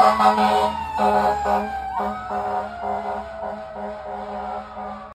Thank you.